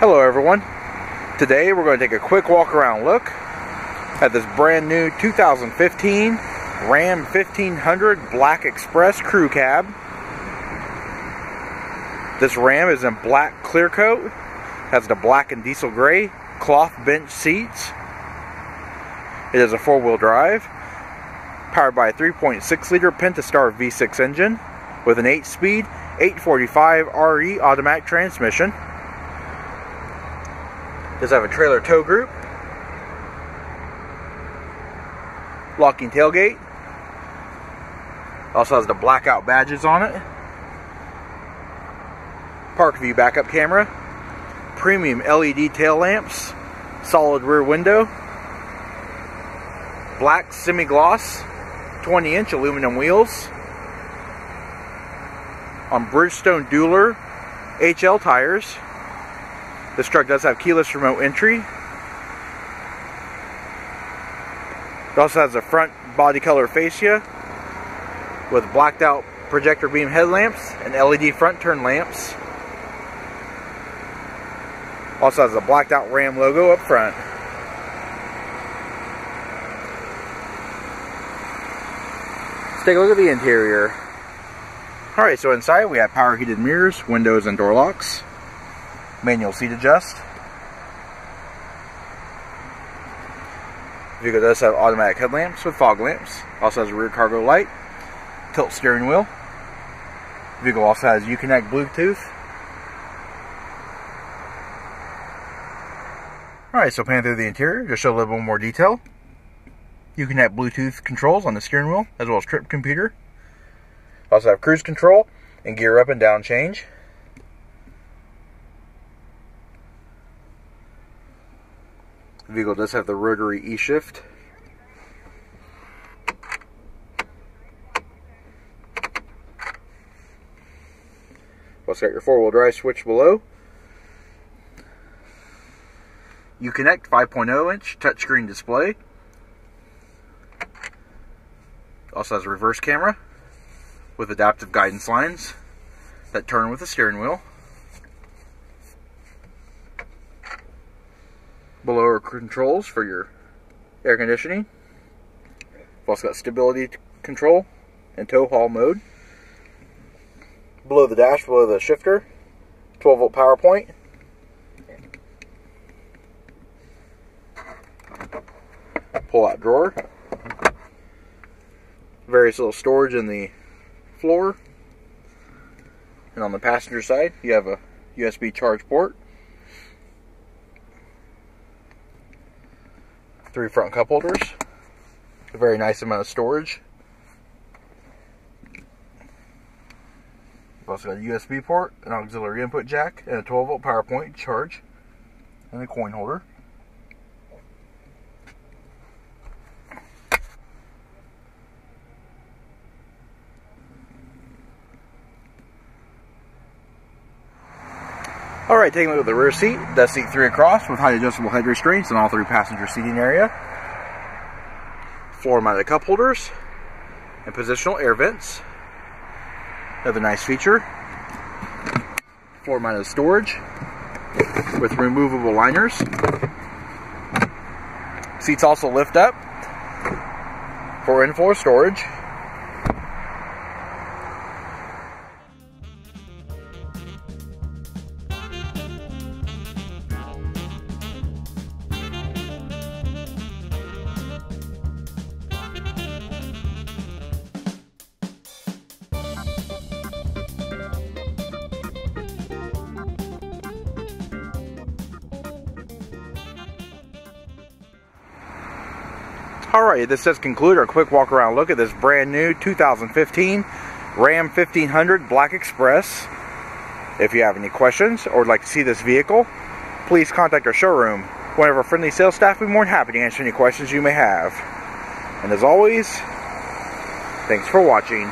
Hello everyone. Today we're going to take a quick walk around look at this brand new 2015 Ram 1500 Black Express Crew Cab. This Ram is in black clear coat, has the black and diesel gray cloth bench seats. It is a four-wheel drive, powered by a 3.6 liter Pentastar V6 engine with an 8-speed 845 RE automatic transmission. Does have a trailer tow group. Locking tailgate. Also has the blackout badges on it. Park view backup camera. Premium LED tail lamps. Solid rear window. Black semi-gloss 20 inch aluminum wheels. On Bridgestone Dueler HL tires. This truck does have keyless remote entry. It also has a front body color fascia with blacked out projector beam headlamps and LED front turn lamps. Also has a blacked out Ram logo up front. Let's take a look at the interior. Alright, so inside we have power heated mirrors, windows, and door locks manual seat adjust. Vehicle does have automatic headlamps with fog lamps. Also has a rear cargo light, tilt steering wheel. Vehicle also has Uconnect Bluetooth. Alright, so pan through the interior, just show a little bit more detail. Uconnect Bluetooth controls on the steering wheel, as well as trip computer. Also have cruise control and gear up and down change. The vehicle does have the rotary E-shift. Also got your four-wheel drive switch below. Uconnect 5.0 inch touchscreen display. Also has a reverse camera with adaptive guidance lines that turn with the steering wheel. Controls for your air conditioning. We've also got stability control and tow haul mode. Below the dash, below the shifter, 12 volt power point. Pull out drawer. Various little storage in the floor. And on the passenger side, you have a USB charge port. Three front cup holders, a very nice amount of storage. We've also got a USB port, an auxiliary input jack, and a 12 volt power point charge, and a coin holder. Alright, taking a look at the rear seat. Does seat three across with height adjustable head restraints in all three passenger seating area. Floor mounted cup holders and positional air vents. Another nice feature. Floor mounted storage with removable liners. Seats also lift up for in-floor storage. Alright, this does conclude our quick walk around look at this brand new 2015 Ram 1500 Black Express. If you have any questions or would like to see this vehicle, please contact our showroom. One of our friendly sales staff will be more than happy to answer any questions you may have. And as always, thanks for watching.